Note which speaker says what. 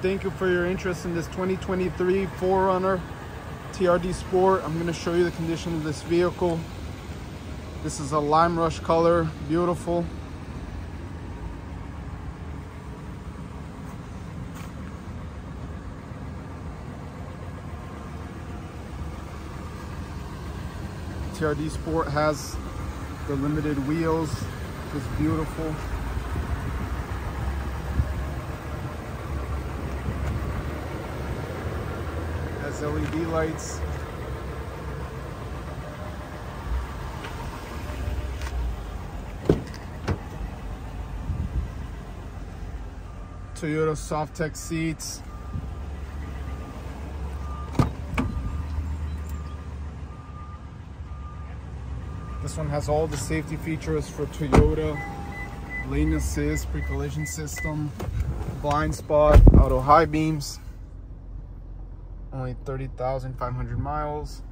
Speaker 1: thank you for your interest in this 2023 4Runner TRD Sport. I'm gonna show you the condition of this vehicle. This is a lime rush color, beautiful. TRD Sport has the limited wheels, just beautiful. LED lights. Toyota Softex seats. This one has all the safety features for Toyota. Lane assist, pre-collision system, blind spot, auto high beams. Only 30,500 miles.